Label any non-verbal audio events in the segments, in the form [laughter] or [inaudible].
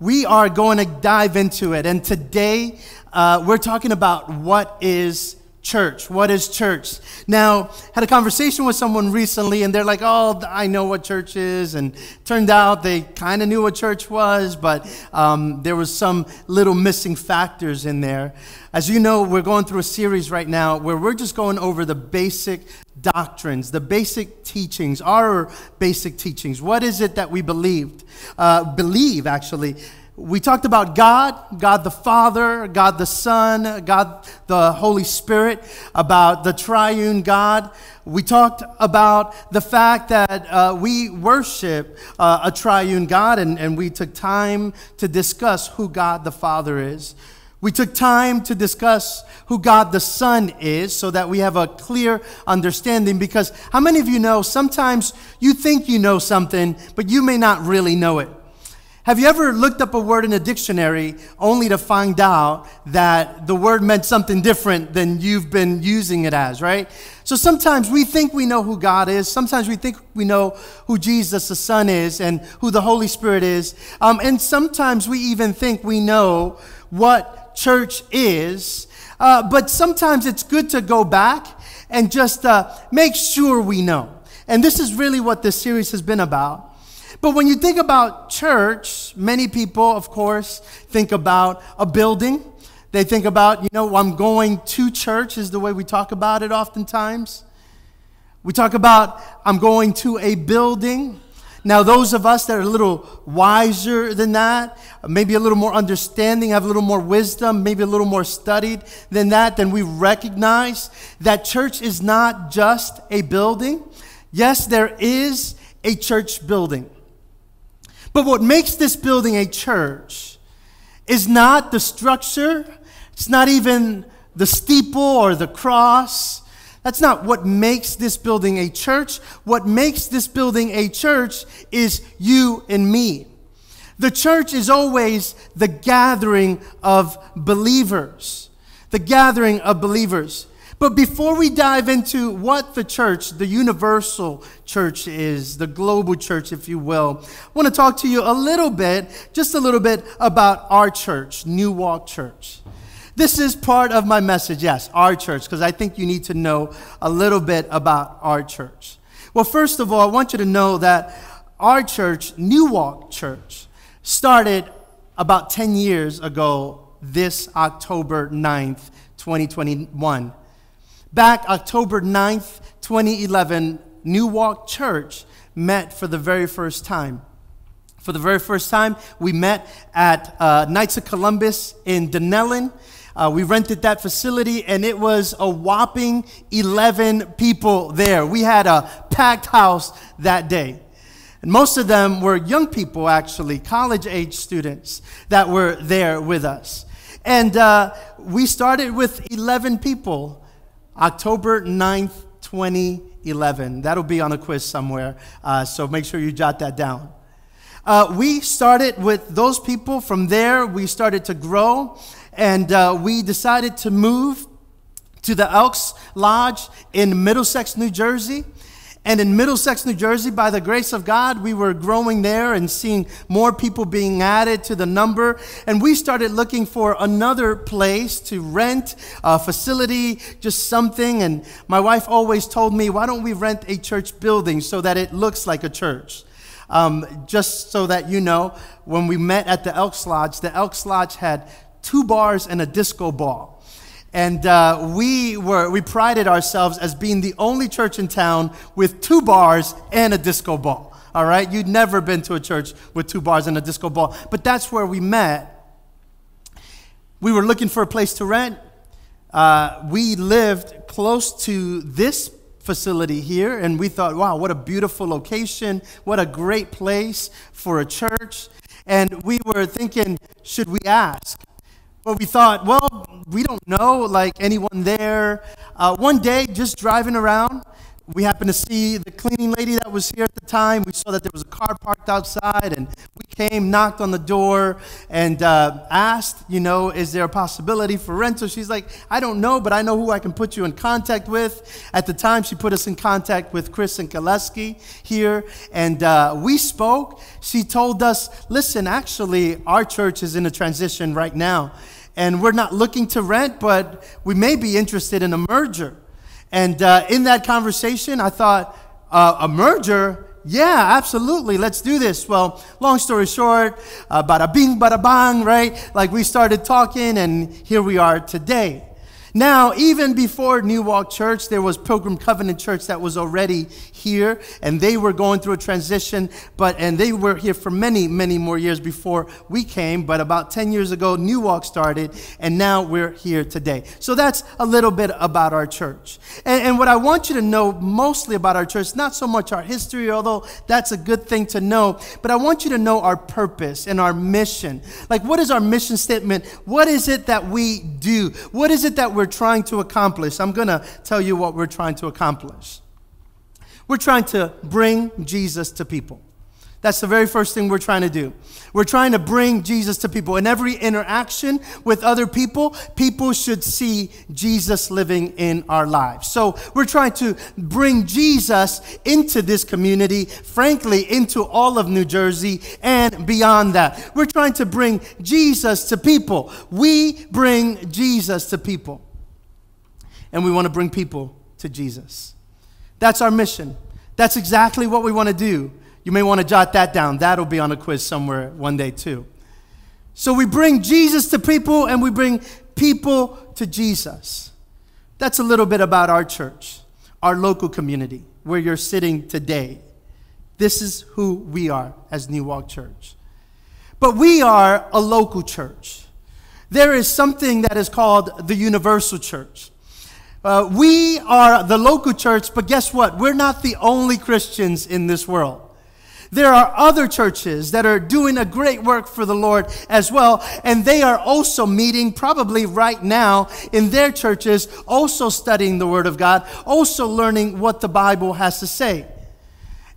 we are going to dive into it. And today, uh, we're talking about what is church. What is church? Now, had a conversation with someone recently, and they're like, "Oh, I know what church is," and turned out they kind of knew what church was, but um, there was some little missing factors in there. As you know, we're going through a series right now where we're just going over the basic doctrines, the basic teachings, our basic teachings. What is it that we believed? Uh, believe actually we talked about God, God the Father, God the Son, God the Holy Spirit, about the triune God. We talked about the fact that uh, we worship uh, a triune God, and, and we took time to discuss who God the Father is. We took time to discuss who God the Son is so that we have a clear understanding. Because how many of you know sometimes you think you know something, but you may not really know it? Have you ever looked up a word in a dictionary only to find out that the word meant something different than you've been using it as, right? So sometimes we think we know who God is. Sometimes we think we know who Jesus the Son is and who the Holy Spirit is. Um, and sometimes we even think we know what church is. Uh, but sometimes it's good to go back and just uh, make sure we know. And this is really what this series has been about. But when you think about church, many people, of course, think about a building. They think about, you know, I'm going to church, is the way we talk about it oftentimes. We talk about, I'm going to a building. Now, those of us that are a little wiser than that, maybe a little more understanding, have a little more wisdom, maybe a little more studied than that, then we recognize that church is not just a building. Yes, there is a church building. But what makes this building a church is not the structure, it's not even the steeple or the cross. That's not what makes this building a church. What makes this building a church is you and me. The church is always the gathering of believers. The gathering of believers. But before we dive into what the church, the universal church is, the global church, if you will, I want to talk to you a little bit, just a little bit about our church, New Walk Church. This is part of my message, yes, our church, because I think you need to know a little bit about our church. Well, first of all, I want you to know that our church, New Walk Church, started about 10 years ago this October 9th, 2021. Back October 9th, 2011, New Walk Church met for the very first time. For the very first time, we met at uh, Knights of Columbus in Dunellen. Uh, we rented that facility, and it was a whopping 11 people there. We had a packed house that day. And most of them were young people, actually, college age students that were there with us. And uh, we started with 11 people. October 9th, 2011. That'll be on a quiz somewhere, uh, so make sure you jot that down. Uh, we started with those people. From there, we started to grow, and uh, we decided to move to the Elks Lodge in Middlesex, New Jersey. And in Middlesex, New Jersey, by the grace of God, we were growing there and seeing more people being added to the number. And we started looking for another place to rent, a facility, just something. And my wife always told me, why don't we rent a church building so that it looks like a church? Um, just so that you know, when we met at the Elks Lodge, the Elks Lodge had two bars and a disco ball. And uh, we, were, we prided ourselves as being the only church in town with two bars and a disco ball. All right? You'd never been to a church with two bars and a disco ball. But that's where we met. We were looking for a place to rent. Uh, we lived close to this facility here, and we thought, wow, what a beautiful location. What a great place for a church. And we were thinking, should we ask? But we thought, well, we don't know like anyone there. Uh, one day, just driving around, we happened to see the cleaning lady that was here at the time. We saw that there was a car parked outside, and we came, knocked on the door, and uh, asked, you know, is there a possibility for rental? She's like, I don't know, but I know who I can put you in contact with. At the time, she put us in contact with Chris and Kaleski here, and uh, we spoke. She told us, listen, actually, our church is in a transition right now, and we're not looking to rent, but we may be interested in a merger. And uh, in that conversation, I thought, uh, a merger? Yeah, absolutely. Let's do this. Well, long story short, uh, bada bing, bada bang, right? Like we started talking, and here we are today. Now, even before New Walk Church, there was Pilgrim Covenant Church that was already here, and they were going through a transition, but and they were here for many, many more years before we came. But about 10 years ago, New Walk started, and now we're here today. So that's a little bit about our church. And, and what I want you to know mostly about our church, not so much our history, although that's a good thing to know, but I want you to know our purpose and our mission. Like, what is our mission statement? What is it that we do? What is it that we're trying to accomplish. I'm going to tell you what we're trying to accomplish. We're trying to bring Jesus to people. That's the very first thing we're trying to do. We're trying to bring Jesus to people. In every interaction with other people, people should see Jesus living in our lives. So we're trying to bring Jesus into this community, frankly, into all of New Jersey and beyond that. We're trying to bring Jesus to people. We bring Jesus to people and we want to bring people to Jesus. That's our mission. That's exactly what we want to do. You may want to jot that down. That'll be on a quiz somewhere one day, too. So we bring Jesus to people and we bring people to Jesus. That's a little bit about our church, our local community, where you're sitting today. This is who we are as New Walk Church. But we are a local church. There is something that is called the universal church. Uh, we are the local church, but guess what? We're not the only Christians in this world. There are other churches that are doing a great work for the Lord as well, and they are also meeting probably right now in their churches, also studying the Word of God, also learning what the Bible has to say.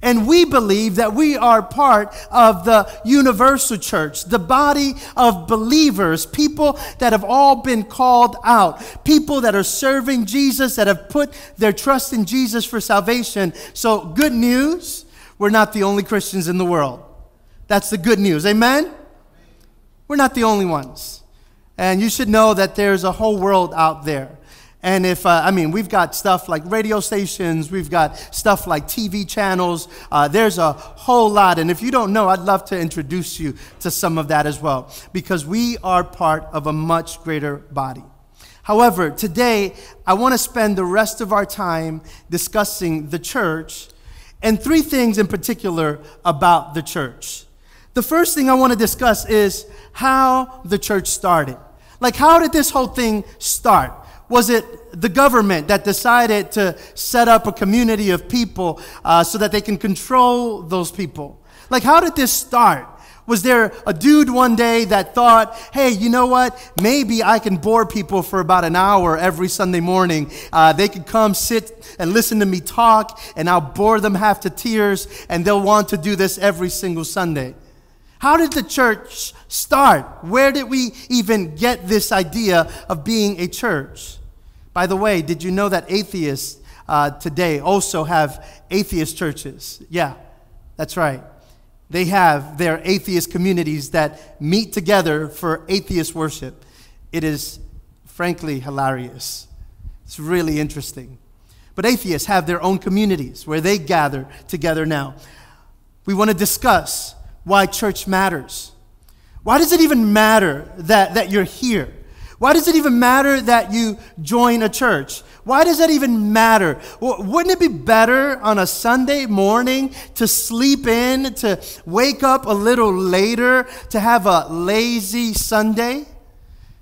And we believe that we are part of the universal church, the body of believers, people that have all been called out, people that are serving Jesus, that have put their trust in Jesus for salvation. So, good news, we're not the only Christians in the world. That's the good news. Amen? We're not the only ones. And you should know that there's a whole world out there. And if, uh, I mean, we've got stuff like radio stations, we've got stuff like TV channels. Uh, there's a whole lot. And if you don't know, I'd love to introduce you to some of that as well, because we are part of a much greater body. However, today, I want to spend the rest of our time discussing the church and three things in particular about the church. The first thing I want to discuss is how the church started. Like, how did this whole thing start? Was it the government that decided to set up a community of people uh, so that they can control those people? Like, how did this start? Was there a dude one day that thought, hey, you know what? Maybe I can bore people for about an hour every Sunday morning. Uh, they could come sit and listen to me talk, and I'll bore them half to tears, and they'll want to do this every single Sunday. How did the church start? Where did we even get this idea of being a church? By the way, did you know that atheists uh, today also have atheist churches? Yeah, that's right. They have their atheist communities that meet together for atheist worship. It is frankly hilarious. It's really interesting. But atheists have their own communities where they gather together now. We want to discuss why church matters. Why does it even matter that, that you're here? Why does it even matter that you join a church? Why does that even matter? Wouldn't it be better on a Sunday morning to sleep in, to wake up a little later, to have a lazy Sunday?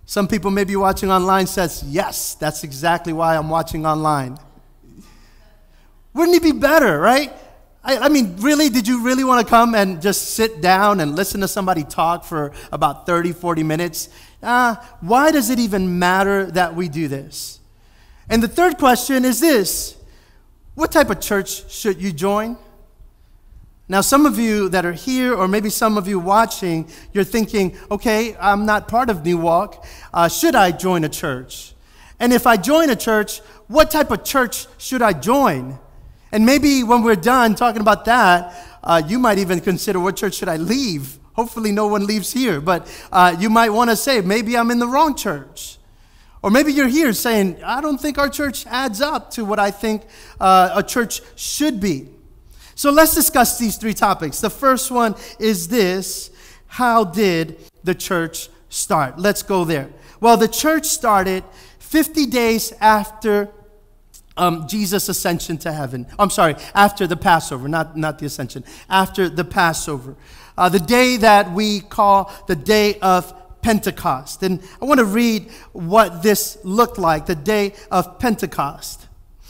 Some people may be watching online says, "Yes, that's exactly why I'm watching online." Wouldn't it be better, right? I, I, mean, really, did you really want to come and just sit down and listen to somebody talk for about 30, 40 minutes? Uh, why does it even matter that we do this? And the third question is this What type of church should you join? Now, some of you that are here, or maybe some of you watching, you're thinking, okay, I'm not part of New Walk. Uh, should I join a church? And if I join a church, what type of church should I join? And maybe when we're done talking about that, uh, you might even consider what church should I leave? Hopefully, no one leaves here, but uh, you might want to say, maybe I'm in the wrong church. Or maybe you're here saying, I don't think our church adds up to what I think uh, a church should be. So let's discuss these three topics. The first one is this How did the church start? Let's go there. Well, the church started 50 days after um, Jesus' ascension to heaven. I'm sorry, after the Passover, not, not the ascension, after the Passover. Uh, the day that we call the day of Pentecost. And I want to read what this looked like, the day of Pentecost.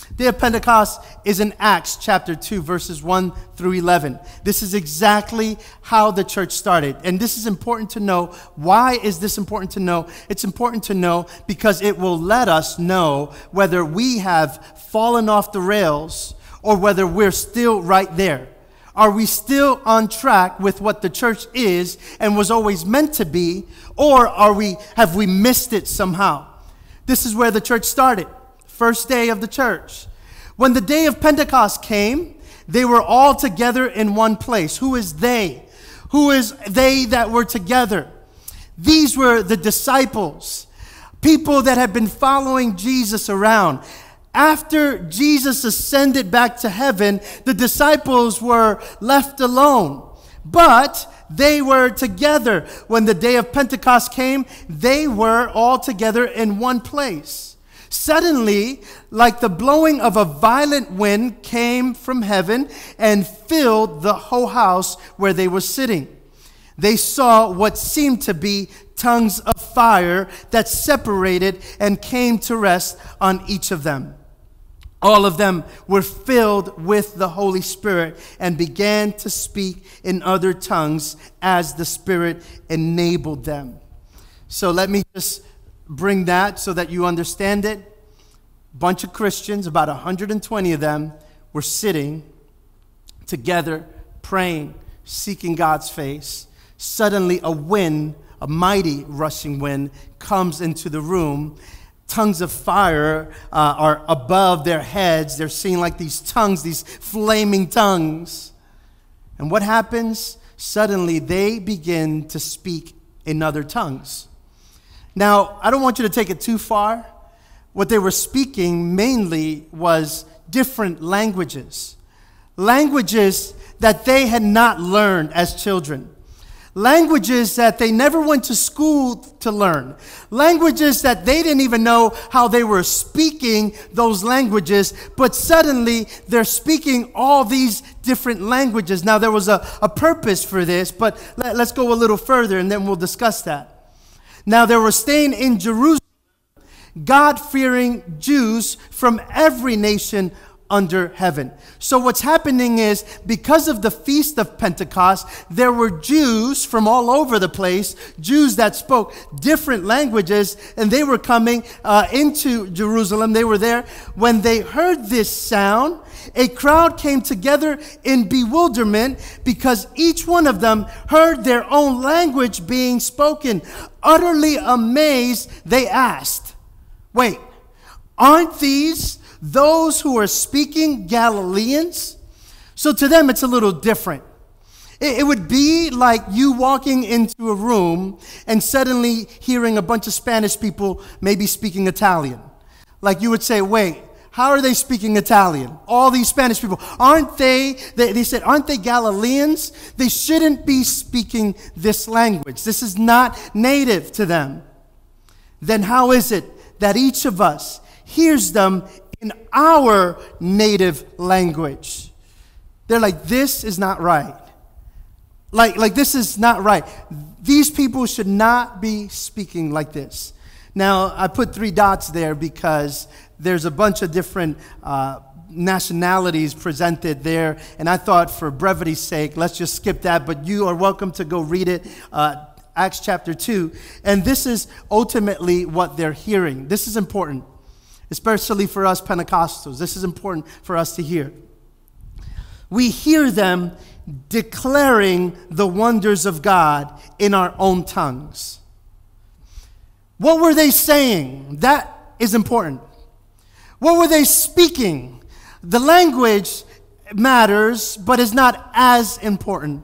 The day of Pentecost is in Acts chapter 2, verses 1 through 11. This is exactly how the church started. And this is important to know. Why is this important to know? It's important to know because it will let us know whether we have fallen off the rails or whether we're still right there. Are we still on track with what the church is and was always meant to be, or are we, have we missed it somehow? This is where the church started first day of the church. When the day of Pentecost came, they were all together in one place. Who is they? Who is they that were together? These were the disciples, people that had been following Jesus around. After Jesus ascended back to heaven, the disciples were left alone. But they were together. When the day of Pentecost came, they were all together in one place. Suddenly, like the blowing of a violent wind, came from heaven and filled the whole house where they were sitting. They saw what seemed to be tongues of fire that separated and came to rest on each of them. All of them were filled with the Holy Spirit and began to speak in other tongues as the Spirit enabled them. So let me just bring that so that you understand it. Bunch of Christians, about 120 of them, were sitting together, praying, seeking God's face. Suddenly, a wind, a mighty rushing wind, comes into the room. Tongues of fire uh, are above their heads. They're seeing like these tongues, these flaming tongues. And what happens? Suddenly, they begin to speak in other tongues. Now, I don't want you to take it too far. What they were speaking mainly was different languages, languages that they had not learned as children, languages that they never went to school to learn, languages that they didn't even know how they were speaking those languages, but suddenly they're speaking all these different languages. Now, there was a, a purpose for this, but let, let's go a little further and then we'll discuss that. Now they were staying in Jerusalem, God fearing Jews from every nation under heaven. So what's happening is because of the feast of Pentecost, there were Jews from all over the place, Jews that spoke different languages, and they were coming uh, into Jerusalem. They were there. When they heard this sound, a crowd came together in bewilderment because each one of them heard their own language being spoken. Utterly amazed, they asked, Wait, aren't these those who are speaking Galileans? So to them, it's a little different. It, would be like you walking into a room and suddenly hearing a bunch of Spanish people maybe speaking Italian. Like you would say, wait, how are they speaking Italian? All these Spanish people. Aren't they, they, they, said, aren't they Galileans? They shouldn't be speaking this language. This is not native to them. Then how is it that each of us hears them in our native language? They're like, this is not right. Like, like this is not right. These people should not be speaking like this. Now, I put three dots there because there's a bunch of different uh, nationalities presented there, and I thought for brevity's sake, let's just skip that, but you are welcome to go read it. Uh, Acts chapter 2. And this is ultimately what they're hearing. This is important. Especially for us Pentecostals. This is important for us to hear. We hear them declaring the wonders of God in our own tongues. What were they saying? That is important. What were they speaking? The language matters, but is not as important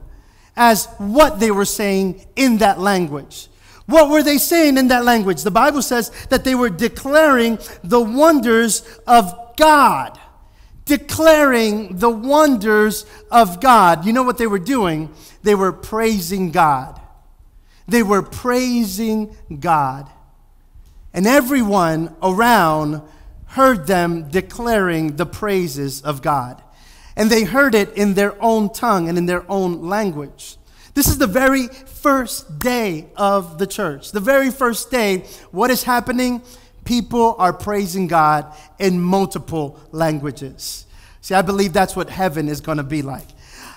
as what they were saying in that language. What were they saying in that language? The Bible says that they were declaring the wonders of God. Declaring the wonders of God. You know what they were doing? They were praising God. They were praising God. And everyone around heard them declaring the praises of God. And they heard it in their own tongue and in their own language. This is the very first day of the church. The very first day, what is happening? People are praising God in multiple languages. See, I believe that's what heaven is going to be like.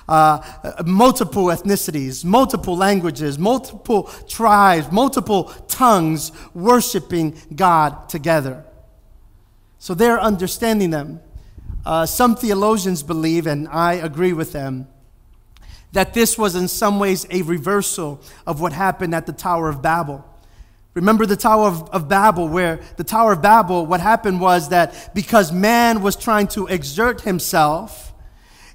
Uh, multiple ethnicities, multiple languages, multiple tribes, multiple tongues worshiping God together. So they're understanding them. Uh, some theologians believe, and I agree with them, that this was in some ways a reversal of what happened at the Tower of Babel. Remember the Tower of, of, Babel, where the Tower of Babel, what happened was that because man was trying to exert himself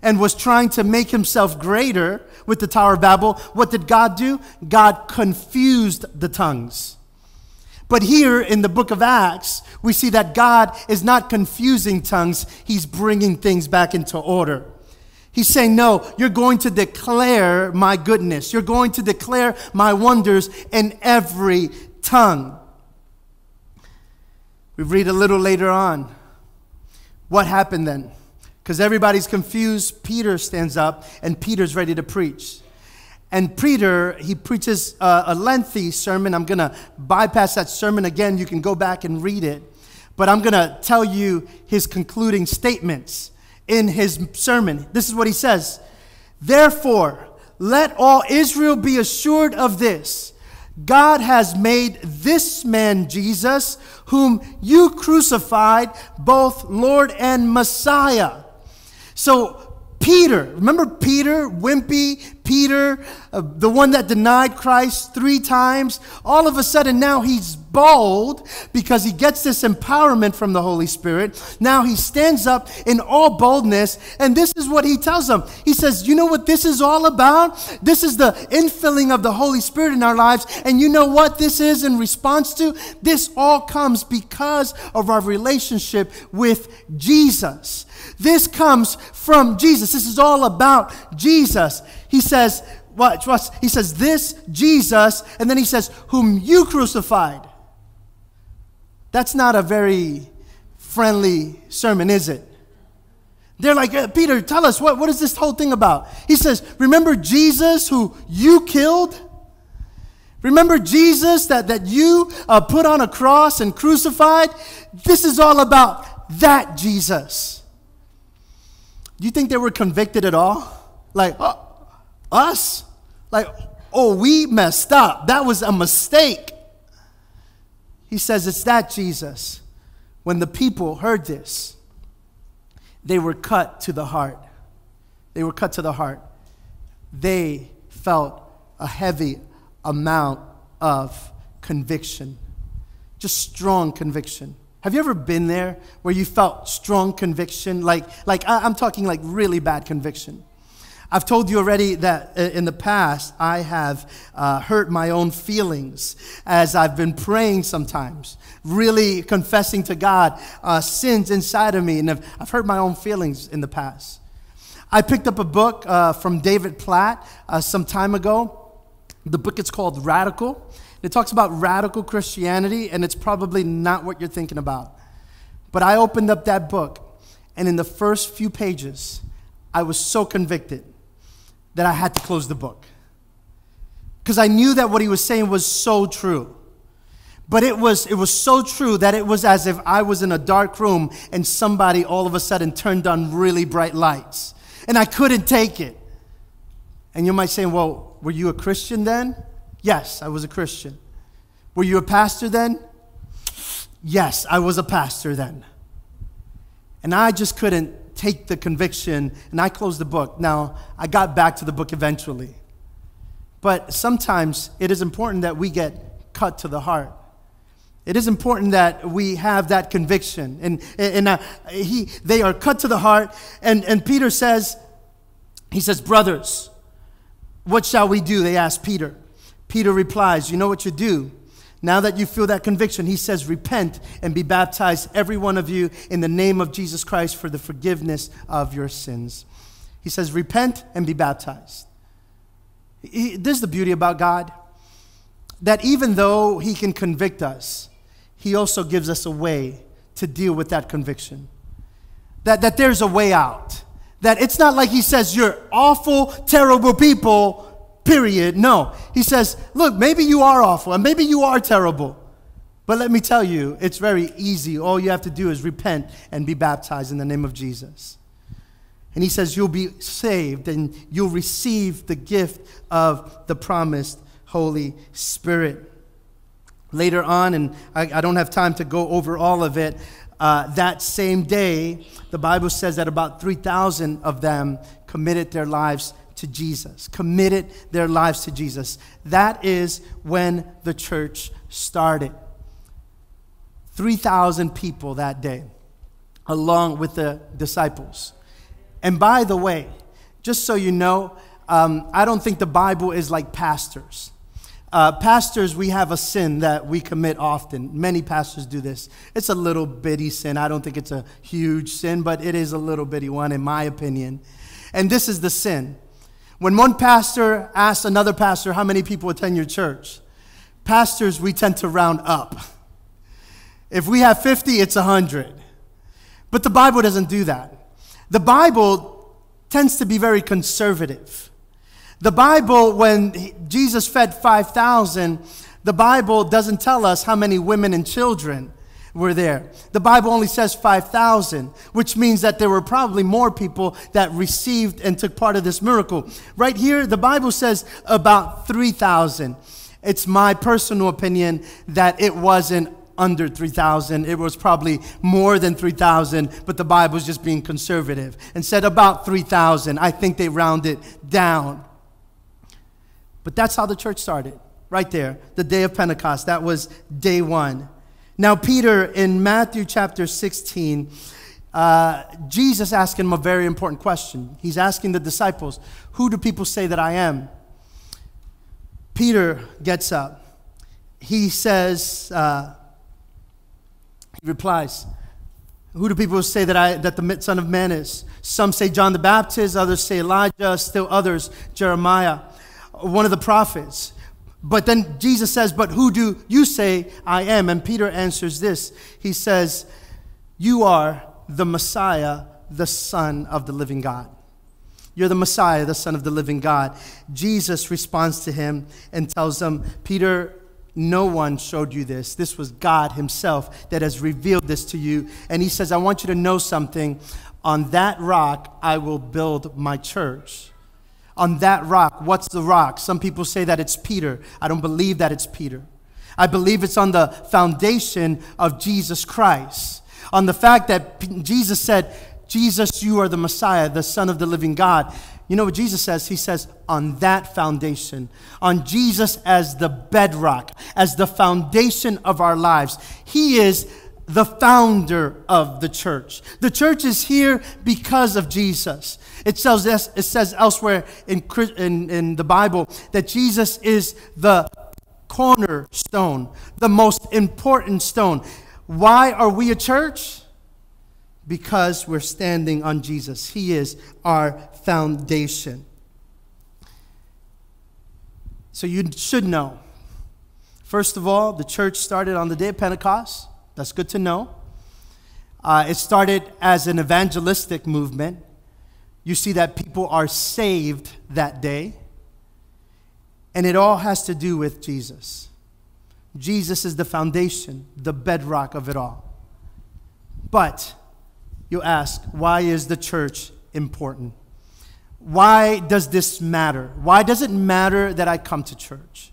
and was trying to make himself greater with the Tower of Babel, what did God do? God confused the tongues. But here in the book of Acts, we see that God is not confusing tongues, He's bringing things back into order. He's saying, No, you're going to declare my goodness. You're going to declare my wonders in every tongue. We read a little later on. What happened then? Because everybody's confused, Peter stands up and Peter's ready to preach. And Peter, he preaches a, a lengthy sermon. I'm going to bypass that sermon again. You can go back and read it. But I'm going to tell you his concluding statements in his sermon. This is what he says Therefore, let all Israel be assured of this God has made this man Jesus, whom you crucified, both Lord and Messiah. So, Peter, remember Peter, wimpy Peter, uh, the one that denied Christ three times? All of a sudden now he's bold because he gets this empowerment from the Holy Spirit. Now he stands up in all boldness, and this is what he tells them. He says, You know what this is all about? This is the infilling of the Holy Spirit in our lives. And you know what this is in response to? This all comes because of our relationship with Jesus. This comes from Jesus. This is all about Jesus. He says, watch, watch. He says, This Jesus, and then he says, Whom you crucified. That's not a very friendly sermon, is it? They're like, uh, Peter, tell us, what, what is this whole thing about? He says, Remember Jesus who you killed? Remember Jesus that, that you uh, put on a cross and crucified? This is all about that Jesus. You think they were convicted at all? Like, uh, us? Like, oh, we messed up. That was a mistake. He says, It's that Jesus. When the people heard this, they were cut to the heart. They were cut to the heart. They felt a heavy amount of conviction, just strong conviction. Have you ever been there where you felt strong conviction? Like, like I'm talking like really bad conviction. I've told you already that uh, in the past I have uh, hurt my own feelings as I've been praying sometimes, really confessing to God uh, sins inside of me, and I've, I've, hurt my own feelings in the past. I picked up a book uh, from David Platt uh, some time ago. The book is called Radical. It talks about radical Christianity, and it's probably not what you're thinking about. But I opened up that book, and in the first few pages, I was so convicted that I had to close the book. Because I knew that what he was saying was so true. But it was, it was so true that it was as if I was in a dark room and somebody all of a sudden turned on really bright lights. And I couldn't take it. And you might say, well, were you a Christian then? Yes, I was a Christian. Were you a pastor then? Yes, I was a pastor then. And I just couldn't take the conviction, and I closed the book. Now, I got back to the book eventually. But sometimes it is important that we get cut to the heart. It is important that we have that conviction. And, and uh, he, they are cut to the heart. And, and Peter says, he says, Brothers, what shall we do? They ask Peter. Peter replies, You know what you do? Now that you feel that conviction, he says, Repent and be baptized, every one of you, in the name of Jesus Christ for the forgiveness of your sins. He says, Repent and be baptized. He, this is the beauty about God that even though he can convict us, he also gives us a way to deal with that conviction. That, that there's a way out. That it's not like he says, You're awful, terrible people period. No. He says, look, maybe you are awful and maybe you are terrible. But let me tell you, it's very easy. All you have to do is repent and be baptized in the name of Jesus. And he says, You'll be saved and you'll receive the gift of the promised Holy Spirit. Later on, and I, I don't have time to go over all of it, uh, that same day, the Bible says that about 3,000 of them committed their lives to Jesus, committed their lives to Jesus. That is when the church started. 3,000 people that day, along with the disciples. And by the way, just so you know, um, I don't think the Bible is like pastors. Uh, pastors, we have a sin that we commit often. Many pastors do this. It's a little bitty sin. I don't think it's a huge sin, but it is a little bitty one, in my opinion. And this is the sin when one pastor asks another pastor, How many people attend your church? Pastors, we tend to round up. If we have 50, it's 100. But the Bible doesn't do that. The Bible tends to be very conservative. The Bible, when Jesus fed 5,000, the Bible doesn't tell us how many women and children were there. The Bible only says 5,000, which means that there were probably more people that received and took part of this miracle. Right here, the Bible says about 3,000. It's my personal opinion that it wasn't under 3,000. It was probably more than 3,000, but the Bible is just being conservative and said about 3,000. I think they rounded down. But that's how the church started, right there, the day of Pentecost. That was day one. Now, Peter, in Matthew chapter 16, uh, Jesus asked him a very important question. He's asking the disciples, Who do people say that I am? Peter gets up. He says, uh, He replies, Who do people say that, I, that the Son of Man is? Some say John the Baptist, others say Elijah, still others, Jeremiah, one of the prophets. But then Jesus says, But who do you say I am? And Peter answers this. He says, You are the Messiah, the Son of the living God. You're the Messiah, the Son of the living God. Jesus responds to him and tells him, Peter, no one showed you this. This was God Himself that has revealed this to you. And He says, I want you to know something. On that rock, I will build my church on that rock. What's the rock? Some people say that it's Peter. I don't believe that it's Peter. I believe it's on the foundation of Jesus Christ, on the fact that Jesus said, Jesus, you are the Messiah, the Son of the living God. You know what Jesus says? He says, on that foundation, on Jesus as the bedrock, as the foundation of our lives. He is the founder of the church. The church is here because of Jesus. It says, it says elsewhere in, in, in the Bible that Jesus is the cornerstone, the most important stone. Why are we a church? Because we're standing on Jesus. He is our foundation. So you should know. First of all, the church started on the day of Pentecost. That's good to know. Uh, it started as an evangelistic movement. You see that people are saved that day. And it all has to do with Jesus. Jesus is the foundation, the bedrock of it all. But you ask, why is the church important? Why does this matter? Why does it matter that I come to church?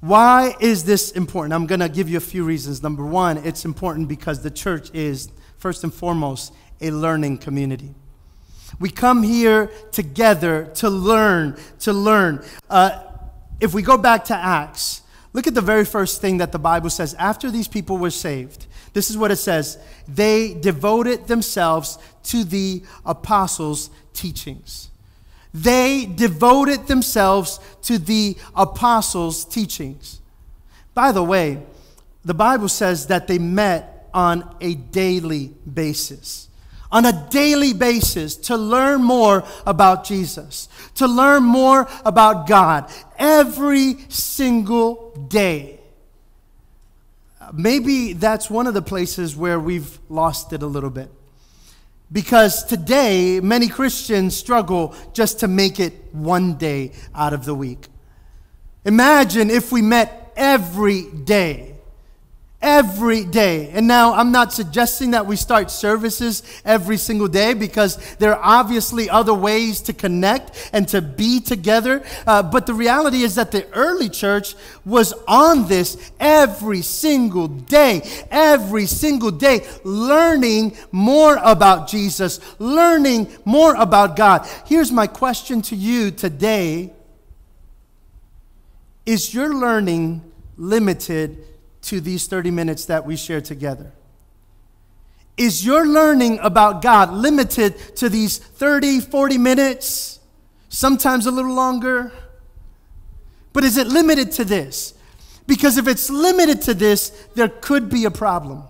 Why is this important? I'm going to give you a few reasons. Number one, it's important because the church is, first and foremost, a learning community. We come here together to learn, to learn. Uh, if we go back to Acts, look at the very first thing that the Bible says. After these people were saved, this is what it says they devoted themselves to the apostles' teachings. They devoted themselves to the apostles' teachings. By the way, the Bible says that they met on a daily basis. On a daily basis to learn more about Jesus, to learn more about God every single day. Maybe that's one of the places where we've lost it a little bit. Because today, many Christians struggle just to make it one day out of the week. Imagine if we met every day every day. And now I'm not suggesting that we start services every single day because there are obviously other ways to connect and to be together. Uh, but the reality is that the early church was on this every single day, every single day, learning more about Jesus, learning more about God. Here's my question to you today Is your learning limited? To these 30 minutes that we share together? Is your learning about God limited to these 30, 40 minutes, sometimes a little longer? But is it limited to this? Because if it's limited to this, there could be a problem,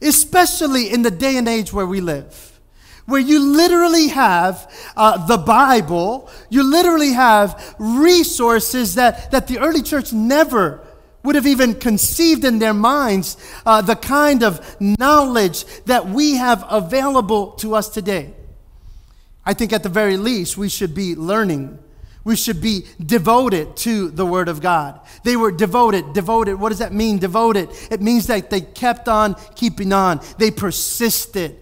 especially in the day and age where we live where you literally have uh, the Bible, you literally have resources that, that the early church never would have even conceived in their minds uh, the kind of knowledge that we have available to us today. I think at the very least, we should be learning. We should be devoted to the Word of God. They were devoted. Devoted. What does that mean, devoted? It means that they kept on keeping on, they persisted.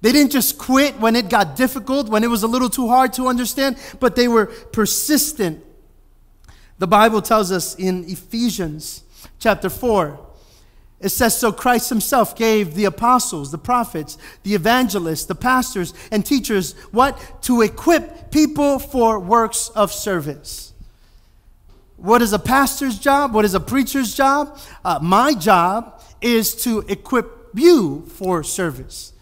They didn't just quit when it got difficult, when it was a little too hard to understand, but they were persistent the Bible tells us in Ephesians chapter 4, it says, So Christ himself gave the apostles, the prophets, the evangelists, the pastors, and teachers what? To equip people for works of service. What is a pastor's job? What is a preacher's job? Uh, my job is to equip you for service.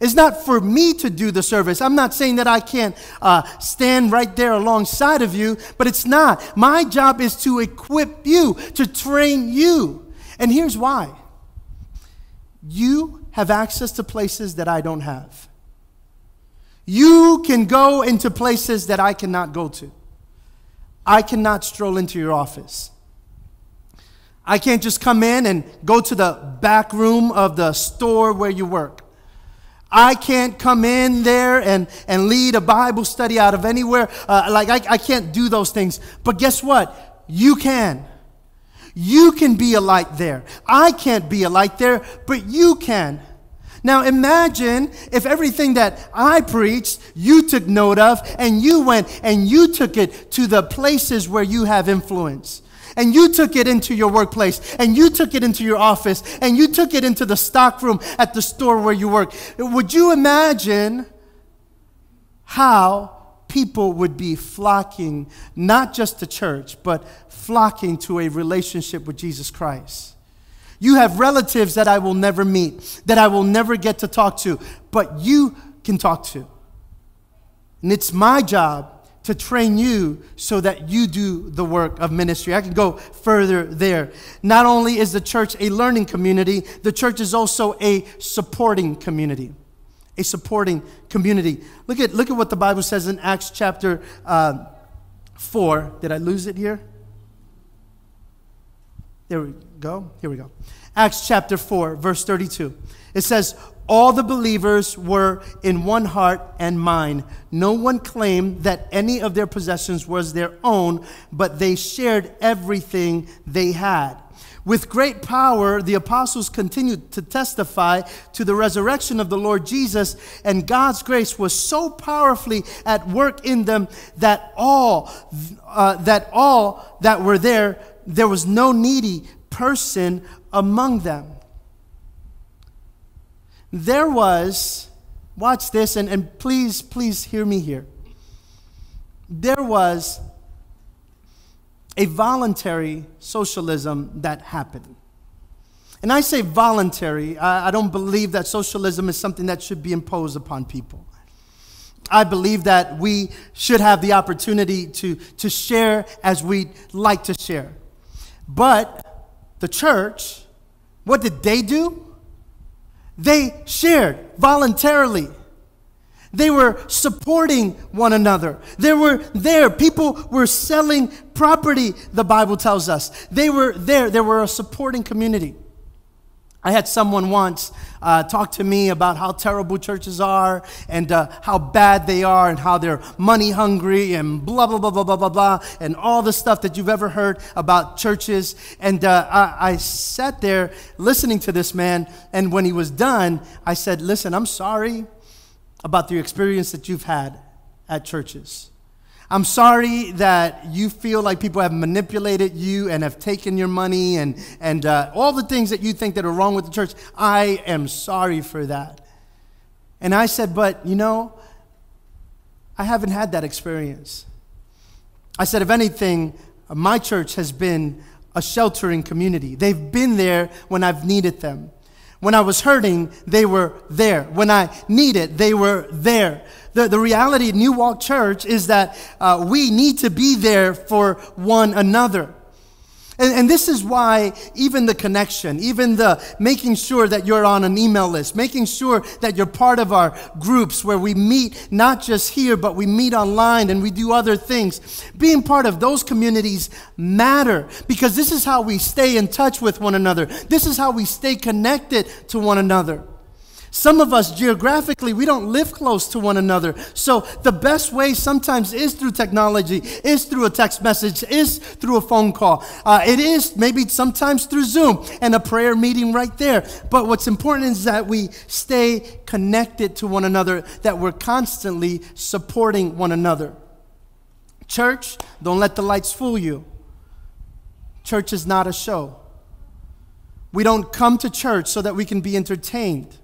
It's not for me to do the service. I'm not saying that I can't uh, stand right there alongside of you, but it's not. My job is to equip you, to train you. And here's why you have access to places that I don't have. You can go into places that I cannot go to. I cannot stroll into your office. I can't just come in and go to the back room of the store where you work. I can't come in there and, and lead a Bible study out of anywhere. Uh, like, I, I can't do those things. But guess what? You can. You can be a light there. I can't be a light there, but you can. Now imagine if everything that I preached, you took note of, and you went and you took it to the places where you have influence and you took it into your workplace, and you took it into your office, and you took it into the stockroom at the store where you work, would you imagine how people would be flocking, not just to church, but flocking to a relationship with Jesus Christ? You have relatives that I will never meet, that I will never get to talk to, but you can talk to. And it's my job to train you so that you do the work of ministry. I can go further there. Not only is the church a learning community, the church is also a supporting community. A supporting community. Look at, look at what the Bible says in Acts chapter uh, 4. Did I lose it here? There we go. Here we go. Acts chapter 4, verse 32. It says, all the believers were in one heart and mind. No one claimed that any of their possessions was their own, but they shared everything they had. With great power, the apostles continued to testify to the resurrection of the Lord Jesus, and God's grace was so powerfully at work in them that all, uh, that all that were there there was no needy person among them. There was, watch this, and, and please, please hear me here. There was a voluntary socialism that happened. And I say voluntary, I, I don't believe that socialism is something that should be imposed upon people. I believe that we should have the opportunity to, to share as we'd like to share. But the church, what did they do? They shared voluntarily. They were supporting one another. They were there. People were selling property, the Bible tells us. They were there. They were a supporting community. I had someone once uh, talk to me about how terrible churches are and uh, how bad they are and how they're money hungry and blah, blah, blah, blah, blah, blah, blah, and all the stuff that you've ever heard about churches. And uh, I, I sat there listening to this man, and when he was done, I said, Listen, I'm sorry about the experience that you've had at churches. I'm sorry that you feel like people have manipulated you and have taken your money and, and uh, all the things that you think that are wrong with the church. I am sorry for that. And I said, but you know, I haven't had that experience. I said, if anything, my church has been a sheltering community. They've been there when I've needed them. When I was hurting, they were there. When I needed, they were there. The, the reality at New Walk Church is that uh, we need to be there for one another. And, and, this is why even the connection, even the making sure that you're on an email list, making sure that you're part of our groups where we meet not just here, but we meet online and we do other things. Being part of those communities matter because this is how we stay in touch with one another. This is how we stay connected to one another. Some of us geographically, we don't live close to one another. So the best way sometimes is through technology, is through a text message, is through a phone call. Uh, it is maybe sometimes through Zoom and a prayer meeting right there. But what's important is that we stay connected to one another, that we're constantly supporting one another. Church, don't let the lights fool you. Church is not a show. We don't come to church so that we can be entertained.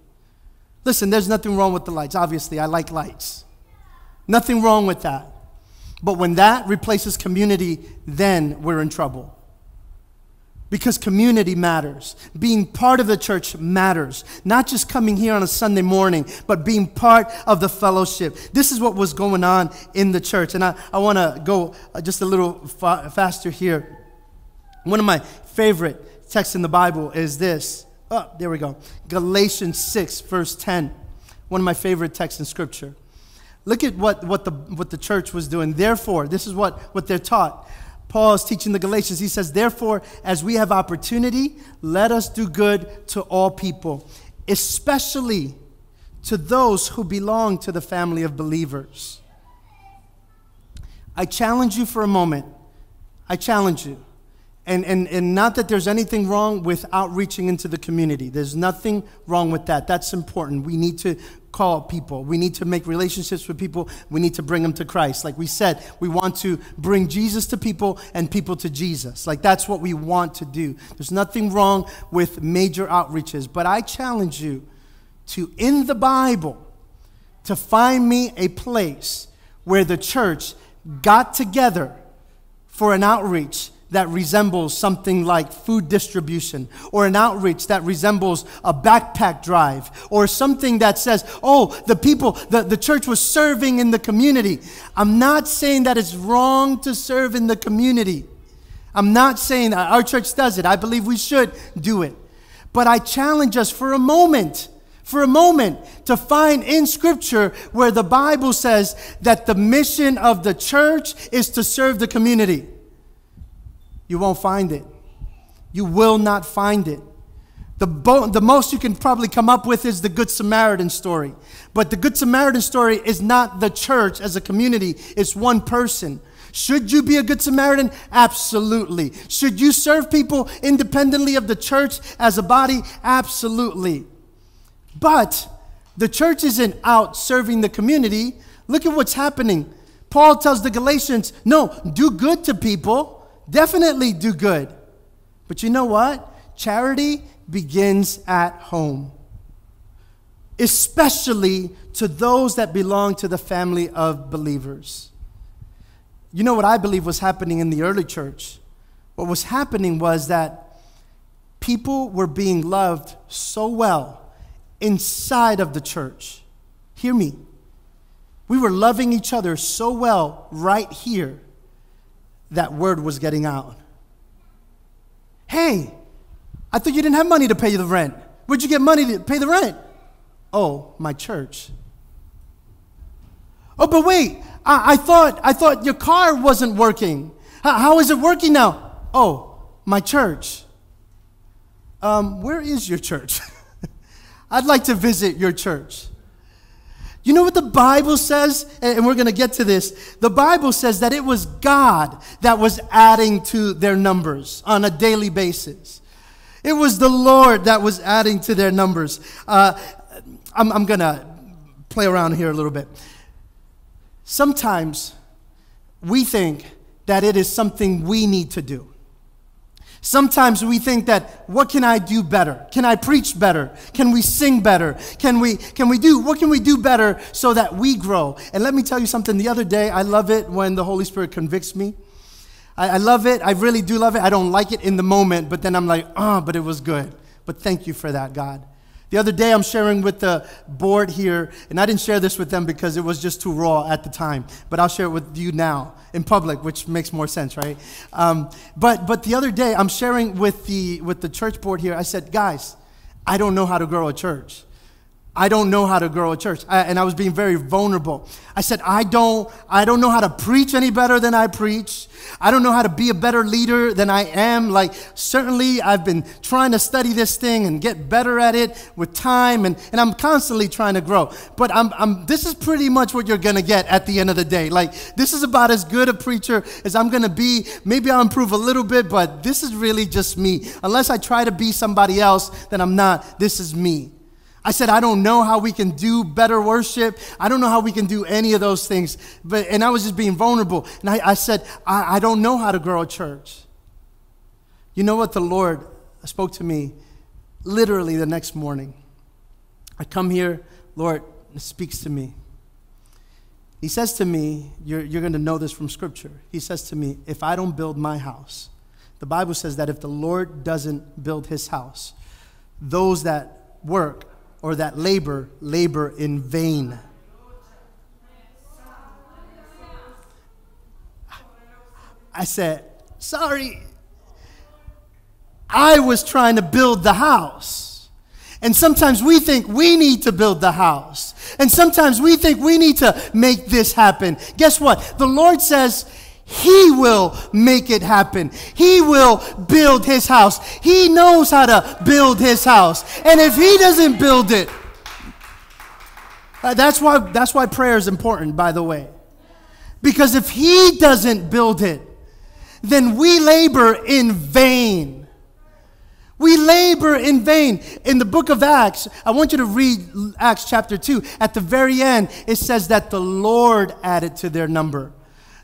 Listen, there's nothing wrong with the lights. Obviously, I like lights. Nothing wrong with that. But when that replaces community, then we're in trouble. Because community matters. Being part of the church matters. Not just coming here on a Sunday morning, but being part of the fellowship. This is what was going on in the church. And I, I want to go uh, just a little fa- faster here. One of my favorite texts in the Bible is this Oh, there we go. Galatians 6, verse 10. One of my favorite texts in Scripture. Look at what, what, the, what the church was doing. Therefore, this is what, what they're taught. Paul is teaching the Galatians. He says, Therefore, as we have opportunity, let us do good to all people, especially to those who belong to the family of believers. I challenge you for a moment. I challenge you. And, and, and not that there's anything wrong with outreaching into the community. There's nothing wrong with that. That's important. We need to call people. We need to make relationships with people. We need to bring them to Christ. Like we said, we want to bring Jesus to people and people to Jesus. Like that's what we want to do. There's nothing wrong with major outreaches. But I challenge you to, in the Bible, to find me a place where the church got together for an outreach that resembles something like food distribution or an outreach that resembles a backpack drive or something that says, oh, the people, the, the church was serving in the community. I'm not saying that it's wrong to serve in the community. I'm not saying that our church does it. I believe we should do it. But I challenge us for a moment for a moment to find in Scripture where the Bible says that the mission of the church is to serve the community. You won't find it. You will not find it. The, the most you can probably come up with is the Good Samaritan story. But the Good Samaritan story is not the church as a community, it's one person. Should you be a Good Samaritan? Absolutely. Should you serve people independently of the church as a body? Absolutely. But the church isn't out serving the community. Look at what's happening. Paul tells the Galatians, no, do good to people Definitely do good. But you know what? Charity begins at home, especially to those that belong to the family of believers. You know what I believe was happening in the early church? What was happening was that people were being loved so well inside of the church. Hear me. We were loving each other so well right here that word was getting out. Hey, I thought you didn't have money to pay the rent. Where'd you get money to pay the rent? Oh, my church. Oh, but wait, I, I thought I thought your car wasn't working. How, how is it working now? Oh, my church. Um, where is your church? [laughs] I'd like to visit your church. You know what the Bible says? And we're going to get to this. The Bible says that it was God that was adding to their numbers on a daily basis. It was the Lord that was adding to their numbers. Uh, I'm, I'm going to play around here a little bit. Sometimes we think that it is something we need to do. Sometimes we think that what can I do better? Can I preach better? Can we sing better? Can we can we do what can we do better so that we grow? And let me tell you something. The other day, I love it when the Holy Spirit convicts me. I, I love it. I really do love it. I don't like it in the moment, but then I'm like, oh, but it was good. But thank you for that, God. The other day, I'm sharing with the board here, and I didn't share this with them because it was just too raw at the time, but I'll share it with you now in public, which makes more sense, right? Um, but, but the other day, I'm sharing with the, with the church board here. I said, guys, I don't know how to grow a church. I don't know how to grow a church. I, and I was being very vulnerable. I said, I don't, I don't know how to preach any better than I preach. I don't know how to be a better leader than I am. Like, certainly I've been trying to study this thing and get better at it with time, and, and I'm constantly trying to grow. But I'm, I'm, this is pretty much what you're going to get at the end of the day. Like, this is about as good a preacher as I'm going to be. Maybe I'll improve a little bit, but this is really just me. Unless I try to be somebody else, then I'm not. This is me. I said, I don't know how we can do better worship. I don't know how we can do any of those things. But, and I was just being vulnerable. And I, I said, I, I don't know how to grow a church. You know what? The Lord spoke to me literally the next morning. I come here, Lord speaks to me. He says to me, You're, you're going to know this from Scripture. He says to me, If I don't build my house, the Bible says that if the Lord doesn't build his house, those that work or that labor, labor in vain. I said, Sorry, I was trying to build the house. And sometimes we think we need to build the house. And sometimes we think we need to make this happen. Guess what? The Lord says, he will make it happen. He will build his house. He knows how to build his house. And if he doesn't build it, uh, that's why that's why prayer is important, by the way. Because if he doesn't build it, then we labor in vain. We labor in vain. In the book of Acts, I want you to read Acts chapter 2. At the very end, it says that the Lord added to their number.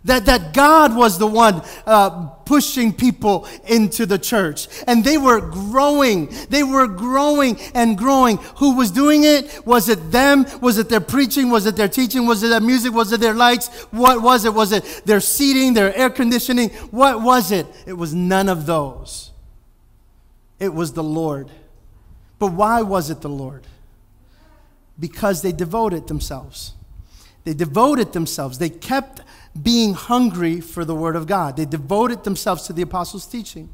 That, that God was the one uh, pushing people into the church. And they were growing. They were growing and growing. Who was doing it? Was it them? Was it their preaching? Was it their teaching? Was it their music? Was it their lights? What was it? Was it their seating, their air conditioning? What was it? It was none of those. It was the Lord. But why was it the Lord? Because they devoted themselves. They devoted themselves. They kept being hungry for the Word of God. They devoted themselves to the apostles' teaching.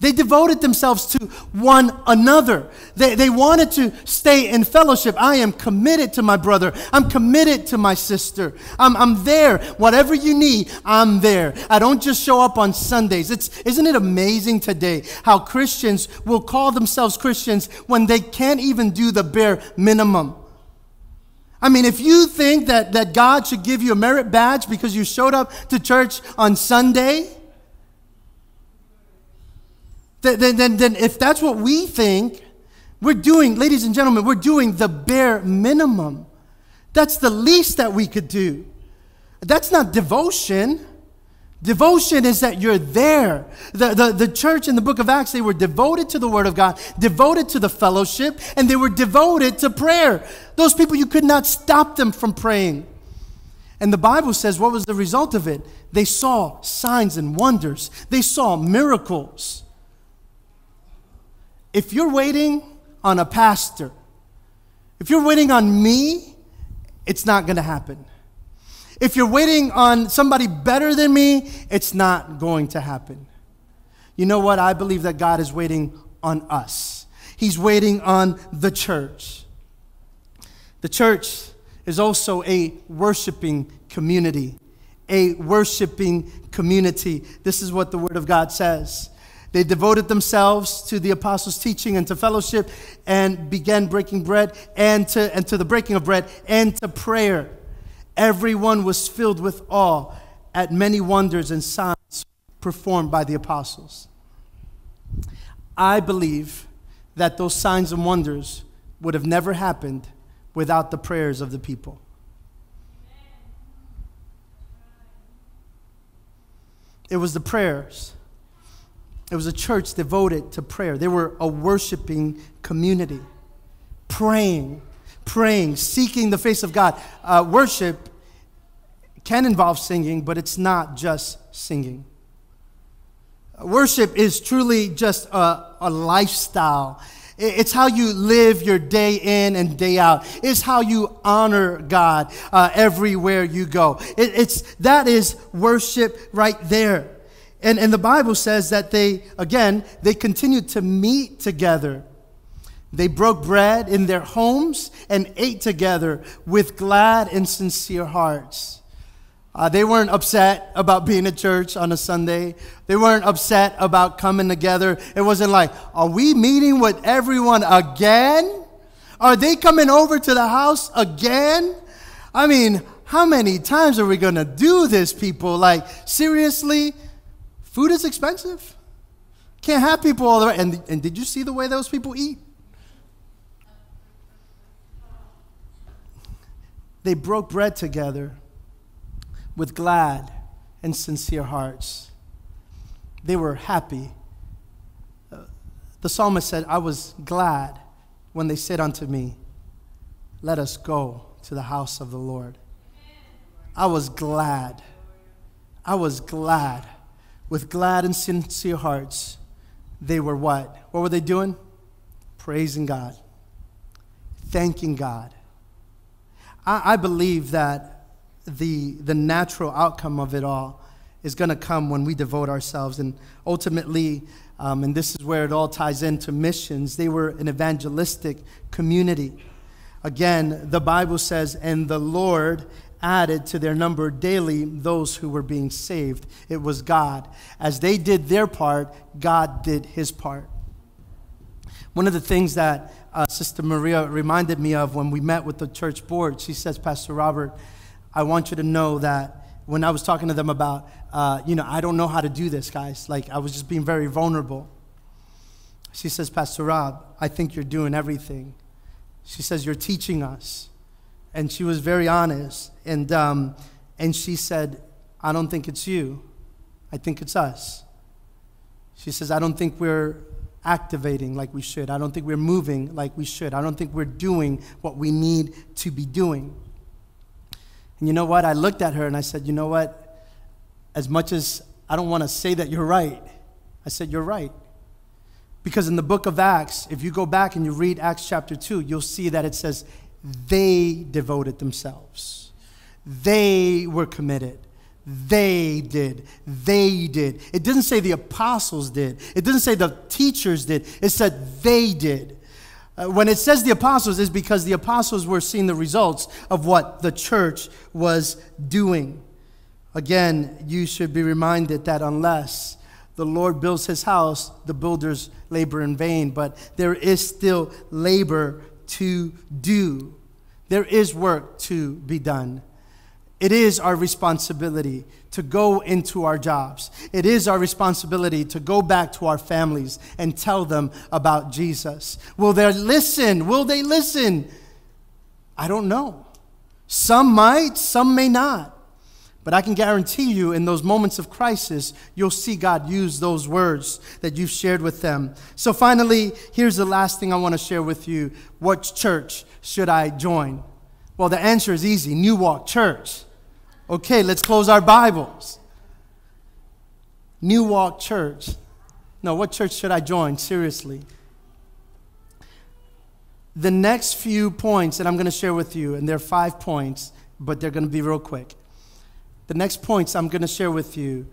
They devoted themselves to one another. They, they wanted to stay in fellowship. I am committed to my brother. I'm committed to my sister. I'm, I'm there. Whatever you need, I'm there. I don't just show up on Sundays. It's, isn't it amazing today how Christians will call themselves Christians when they can't even do the bare minimum? I mean, if you think that, that God should give you a merit badge because you showed up to church on Sunday, then, then, then if that's what we think, we're doing, ladies and gentlemen, we're doing the bare minimum. That's the least that we could do. That's not devotion. Devotion is that you're there. The, the, the church in the book of Acts, they were devoted to the Word of God, devoted to the fellowship, and they were devoted to prayer. Those people, you could not stop them from praying. And the Bible says, what was the result of it? They saw signs and wonders, they saw miracles. If you're waiting on a pastor, if you're waiting on me, it's not going to happen. If you're waiting on somebody better than me, it's not going to happen. You know what? I believe that God is waiting on us, He's waiting on the church. The church is also a worshiping community. A worshiping community. This is what the Word of God says. They devoted themselves to the apostles' teaching and to fellowship and began breaking bread and to, and to the breaking of bread and to prayer. Everyone was filled with awe at many wonders and signs performed by the apostles. I believe that those signs and wonders would have never happened without the prayers of the people. It was the prayers. It was a church devoted to prayer. They were a worshiping community, praying praying, seeking the face of God. Uh, worship can involve singing, but it's not just singing. Worship is truly just a, a lifestyle. It's how you live your day in and day out. It's how you honor God uh, everywhere you go. It, it's that is worship right there. And, and the Bible says that they, again, they continued to meet together they broke bread in their homes and ate together with glad and sincere hearts. Uh, they weren't upset about being at church on a Sunday. They weren't upset about coming together. It wasn't like, are we meeting with everyone again? Are they coming over to the house again? I mean, how many times are we going to do this, people? Like, seriously? Food is expensive. Can't have people all the way. And, and did you see the way those people eat? They broke bread together with glad and sincere hearts. They were happy. Uh, the psalmist said, I was glad when they said unto me, Let us go to the house of the Lord. I was glad. I was glad. With glad and sincere hearts, they were what? What were they doing? Praising God, thanking God, I, I believe that the, the natural outcome of it all is going to come when we devote ourselves. And ultimately, um, and this is where it all ties into missions, they were an evangelistic community. Again, the Bible says, and the Lord added to their number daily those who were being saved. It was God. As they did their part, God did his part. One of the things that uh, Sister Maria reminded me of when we met with the church board. She says, Pastor Robert, I want you to know that when I was talking to them about, uh, you know, I don't know how to do this, guys. Like, I was just being very vulnerable. She says, Pastor Rob, I think you're doing everything. She says, You're teaching us. And she was very honest. And, um, and she said, I don't think it's you. I think it's us. She says, I don't think we're activating like we should. I don't think we're moving like we should. I don't think we're doing what we need to be doing. And you know what? I looked at her and I said, You know what? As much as I don't want to say that you're right, I said, You're right. Because in the book of Acts, if you go back and you read Acts chapter 2, you'll see that it says, They devoted themselves, they were committed. They did. They did. It didn't say the apostles did. It didn't say the teachers did. It said they did. Uh, when it says the apostles, is because the apostles were seeing the results of what the church was doing. Again, you should be reminded that unless the Lord builds his house, the builders labor in vain, but there is still labor to do. There is work to be done. It is our responsibility to go into our jobs. It is our responsibility to go back to our families and tell them about Jesus. Will they listen? Will they listen? I don't know. Some might, some may not. But I can guarantee you, in those moments of crisis, you'll see God use those words that you've shared with them. So, finally, here's the last thing I want to share with you. What church should I join? Well, the answer is easy New Walk Church. Okay, let's close our Bibles. New Walk Church. No, what church should I join? Seriously. The next few points that I'm going to share with you, and there are five points, but they're going to be real quick the next points I'm going to share with you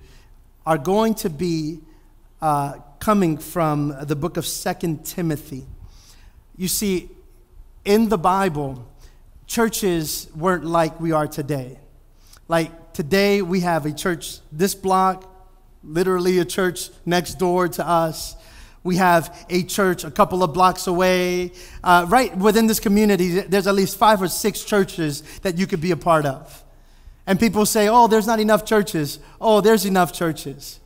are going to be uh, coming from the book of Second Timothy. You see, in the Bible, churches weren't like we are today. Like today, we have a church this block, literally a church next door to us. We have a church a couple of blocks away. Uh, right within this community, there's at least five or six churches that you could be a part of. And people say, oh, there's not enough churches. Oh, there's enough churches.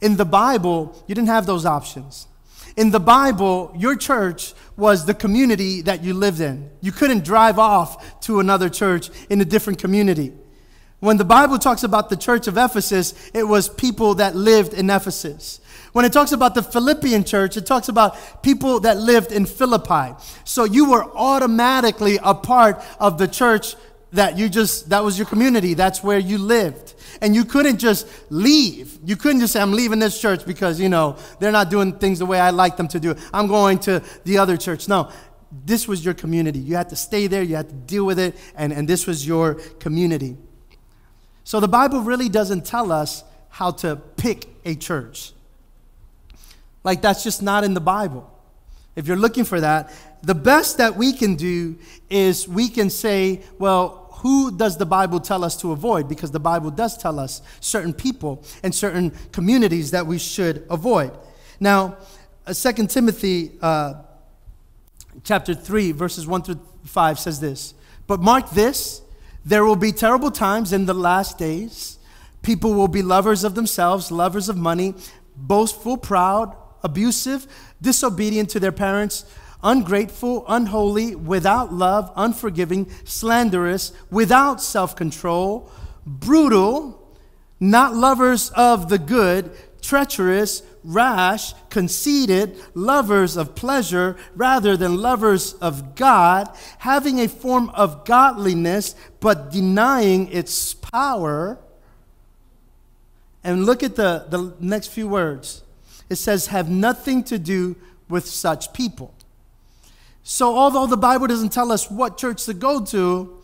In the Bible, you didn't have those options. In the Bible, your church was the community that you lived in. You couldn't drive off to another church in a different community. When the Bible talks about the church of Ephesus, it was people that lived in Ephesus. When it talks about the Philippian church, it talks about people that lived in Philippi. So you were automatically a part of the church that you just, that was your community. That's where you lived. And you couldn't just leave. You couldn't just say, I'm leaving this church because, you know, they're not doing things the way I like them to do. I'm going to the other church. No, this was your community. You had to stay there, you had to deal with it, and, and this was your community. So the Bible really doesn't tell us how to pick a church. Like, that's just not in the Bible. If you're looking for that, the best that we can do is we can say, well, who does the Bible tell us to avoid? Because the Bible does tell us certain people and certain communities that we should avoid. Now, uh, 2 Timothy uh, chapter 3, verses 1 through 5 says this But mark this, there will be terrible times in the last days. People will be lovers of themselves, lovers of money, boastful, proud, abusive, disobedient to their parents ungrateful, unholy, without love, unforgiving, slanderous, without self control, brutal, not lovers of the good, treacherous, rash, conceited, lovers of pleasure rather than lovers of God, having a form of godliness but denying its power. And look at the, the next few words. It says, have nothing to do with such people. So, although the Bible doesn't tell us what church to go to,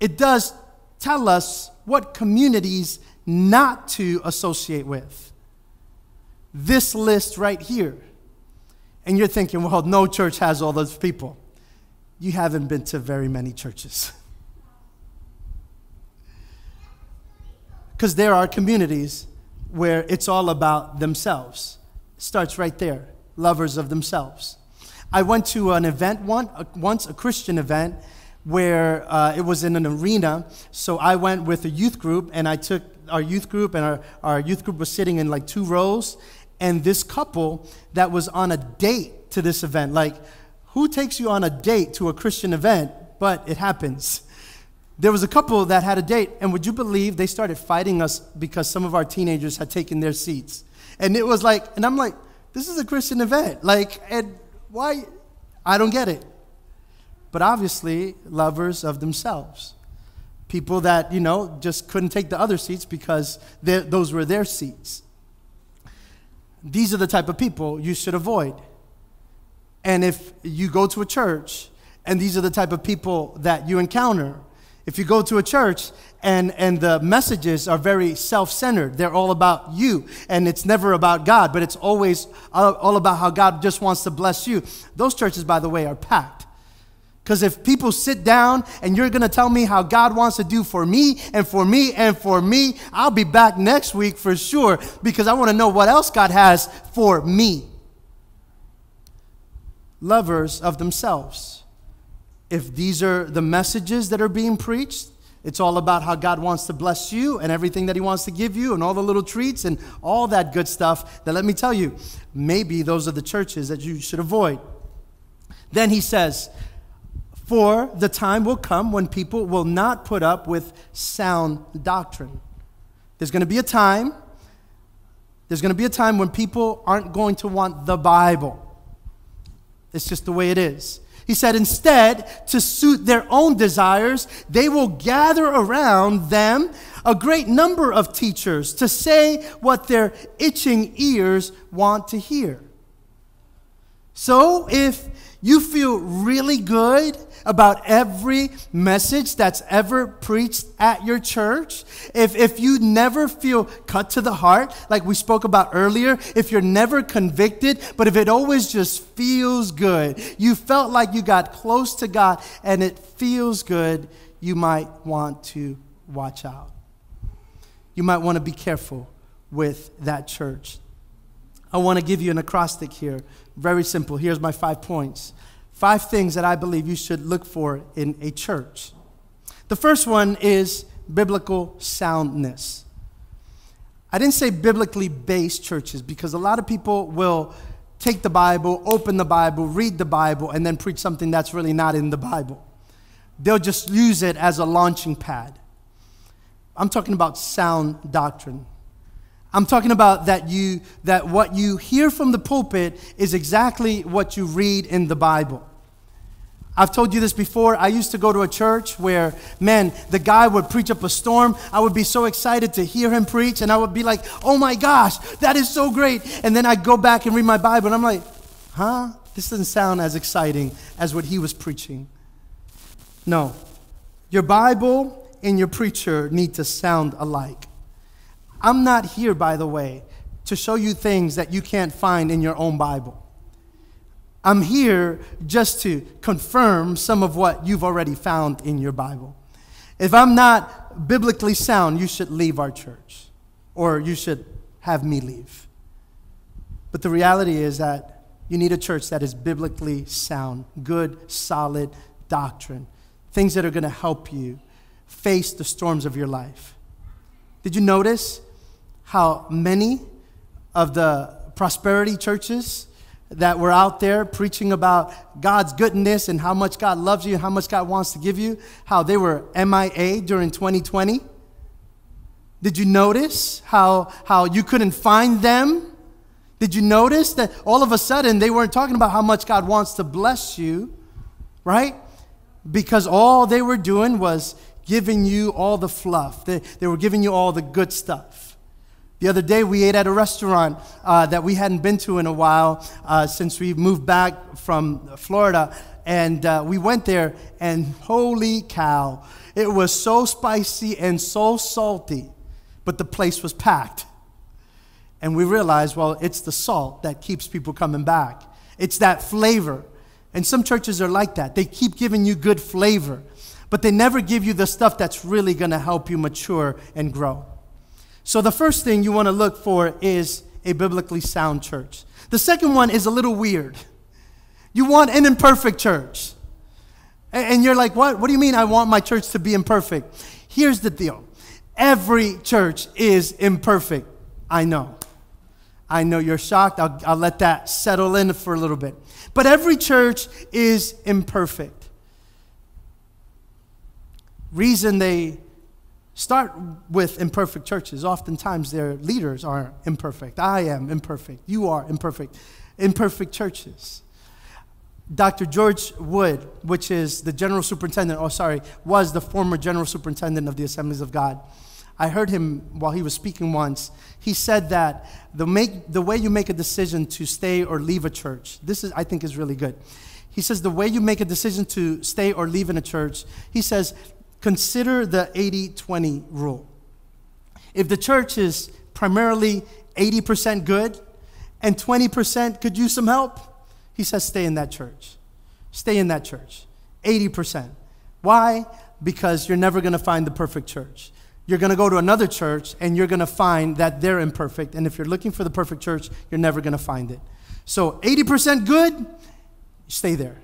it does tell us what communities not to associate with. This list right here. And you're thinking, well, no church has all those people. You haven't been to very many churches. [laughs] Because there are communities where it's all about themselves. It starts right there lovers of themselves. I went to an event one, once, a Christian event, where uh, it was in an arena. So I went with a youth group, and I took our youth group, and our, our youth group was sitting in like two rows. And this couple that was on a date to this event, like, who takes you on a date to a Christian event? But it happens. There was a couple that had a date, and would you believe they started fighting us because some of our teenagers had taken their seats? And it was like, and I'm like, this is a Christian event. Like, and why? I don't get it. But obviously, lovers of themselves. People that, you know, just couldn't take the other seats because those were their seats. These are the type of people you should avoid. And if you go to a church and these are the type of people that you encounter, if you go to a church and, and the messages are very self centered, they're all about you, and it's never about God, but it's always all about how God just wants to bless you. Those churches, by the way, are packed. Because if people sit down and you're going to tell me how God wants to do for me and for me and for me, I'll be back next week for sure because I want to know what else God has for me. Lovers of themselves if these are the messages that are being preached, it's all about how God wants to bless you and everything that He wants to give you and all the little treats and all that good stuff. Then let me tell you, maybe those are the churches that you should avoid. Then he says, For the time will come when people will not put up with sound doctrine. There's going to be a time, there's going to be a time when people aren't going to want the Bible. It's just the way it is. He said, instead, to suit their own desires, they will gather around them a great number of teachers to say what their itching ears want to hear. So, if you feel really good about every message that's ever preached at your church, if, if you never feel cut to the heart, like we spoke about earlier, if you're never convicted, but if it always just feels good, you felt like you got close to God and it feels good, you might want to watch out. You might want to be careful with that church. I want to give you an acrostic here. Very simple. Here's my five points. Five things that I believe you should look for in a church. The first one is biblical soundness. I didn't say biblically based churches because a lot of people will take the Bible, open the Bible, read the Bible, and then preach something that's really not in the Bible. They'll just use it as a launching pad. I'm talking about sound doctrine. I'm talking about that you that what you hear from the pulpit is exactly what you read in the Bible. I've told you this before. I used to go to a church where, man, the guy would preach up a storm. I would be so excited to hear him preach, and I would be like, oh my gosh, that is so great. And then I'd go back and read my Bible, and I'm like, huh? This doesn't sound as exciting as what he was preaching. No. Your Bible and your preacher need to sound alike. I'm not here, by the way, to show you things that you can't find in your own Bible. I'm here just to confirm some of what you've already found in your Bible. If I'm not biblically sound, you should leave our church or you should have me leave. But the reality is that you need a church that is biblically sound, good, solid doctrine, things that are going to help you face the storms of your life. Did you notice how many of the prosperity churches that were out there preaching about God's goodness and how much God loves you how much God wants to give you, how they were MIA during 2020? Did you notice how, how you couldn't find them? Did you notice that all of a sudden they weren't talking about how much God wants to bless you, right? Because all they were doing was giving you all the fluff, they, they were giving you all the good stuff. The other day, we ate at a restaurant uh, that we hadn't been to in a while uh, since we moved back from Florida. And uh, we went there, and holy cow, it was so spicy and so salty, but the place was packed. And we realized, well, it's the salt that keeps people coming back, it's that flavor. And some churches are like that. They keep giving you good flavor, but they never give you the stuff that's really going to help you mature and grow. So the first thing you want to look for is a biblically sound church. The second one is a little weird. You want an imperfect church. And you're like, what? What do you mean I want my church to be imperfect? Here's the deal every church is imperfect. I know. I know you're shocked. I'll, I'll let that settle in for a little bit. But every church is imperfect. Reason they Start with imperfect churches. Oftentimes, their leaders are imperfect. I am imperfect. You are imperfect. Imperfect churches. Dr. George Wood, which is the general superintendent, oh, sorry, was the former general superintendent of the Assemblies of God. I heard him while he was speaking once. He said that the, make, the way you make a decision to stay or leave a church, this is, I think is really good. He says the way you make a decision to stay or leave in a church, he says consider the 80 20 rule. If the church is primarily 80% good and 20% could use some help, he says, stay in that church. Stay in that church. 80%. Why? Because you're never going to find the perfect church. You're going to go to another church and you're going to find that they're imperfect. And if you're looking for the perfect church, you're never going to find it. So 80% good, stay there.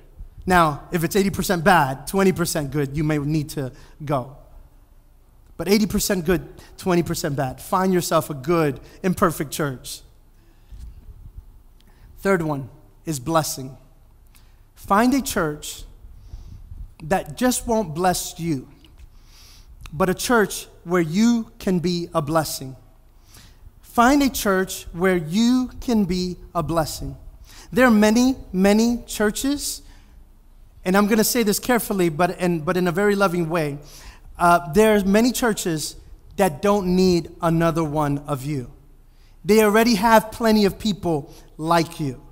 Now, if it's 80% bad, 20% good, you may need to go. But 80% good, 20% bad. Find yourself a good, imperfect church. Third one is blessing. Find a church that just won't bless you. but a church where you can be a blessing. Find a church where you can be a blessing. There are many, many churches, and I'm going to say this carefully, but in, but in a very loving way. Uh, there are many churches that don't need another one of you. They already have plenty of people like you.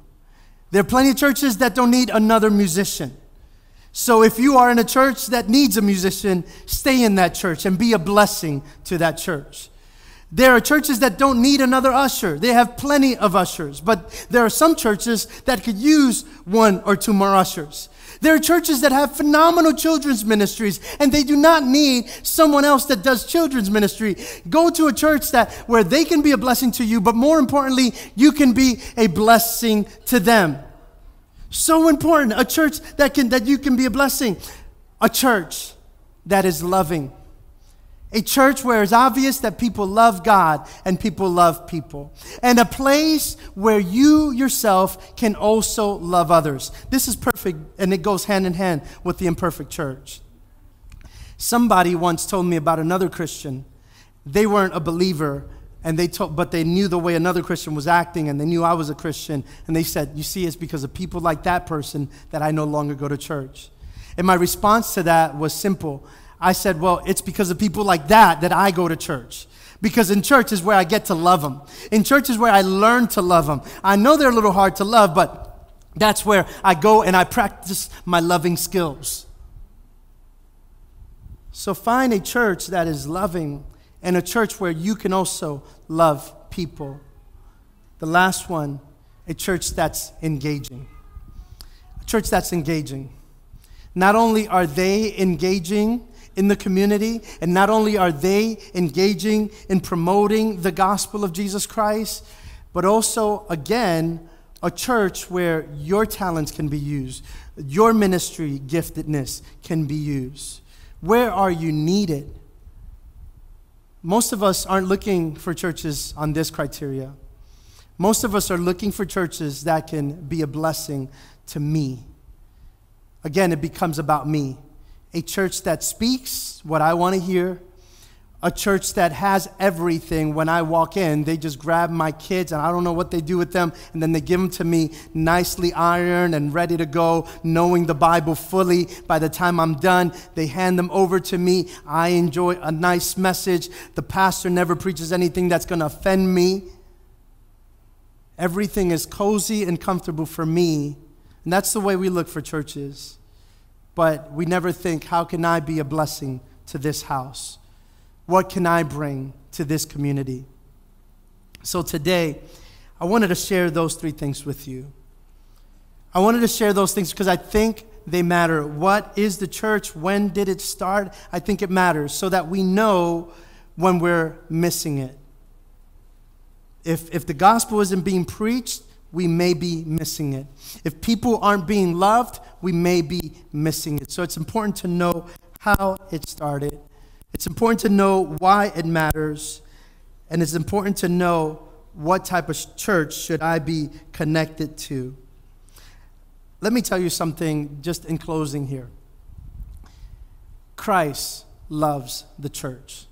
There are plenty of churches that don't need another musician. So if you are in a church that needs a musician, stay in that church and be a blessing to that church. There are churches that don't need another usher. They have plenty of ushers. But there are some churches that could use one or two more ushers. There are churches that have phenomenal children's ministries and they do not need someone else that does children's ministry. Go to a church that where they can be a blessing to you, but more importantly, you can be a blessing to them. So important. A church that can that you can be a blessing. A church that is loving. A church where it's obvious that people love God and people love people. And a place where you yourself can also love others. This is perfect, and it goes hand in hand with the imperfect church. Somebody once told me about another Christian. They weren't a believer, and they told, but they knew the way another Christian was acting, and they knew I was a Christian. And they said, You see, it's because of people like that person that I no longer go to church. And my response to that was simple. I said, well, it's because of people like that that I go to church. Because in church is where I get to love them. In church is where I learn to love them. I know they're a little hard to love, but that's where I go and I practice my loving skills. So find a church that is loving and a church where you can also love people. The last one, a church that's engaging. A church that's engaging. Not only are they engaging in the community. And not only are they engaging in promoting the gospel of Jesus Christ, but also, again, a church where your talents can be used, your ministry giftedness can be used. Where are you needed? Most of us aren't looking for churches on this criteria. Most of us are looking for churches that can be a blessing to me. Again, it becomes about me a church that speaks what I want to hear, a church that has everything. When I walk in, they just grab my kids and I don't know what they do with them, and then they give them to me nicely ironed and ready to go, knowing the Bible fully. By the time I'm done, they hand them over to me. I enjoy a nice message. The pastor never preaches anything that's going to offend me. Everything is cozy and comfortable for me. And that's the way we look for churches but we never think, how can I be a blessing to this house? What can I bring to this community? So today, I wanted to share those three things with you. I wanted to share those things because I think they matter. What is the church? When did it start? I think it matters so that we know when we're missing it. If, if the gospel isn't being preached, we may be missing it. If people aren't being loved, we may be missing it. So it's important to know how it started. It's important to know why it matters. And it's important to know what type of church should I be connected to. Let me tell you something just in closing here. Christ loves the church.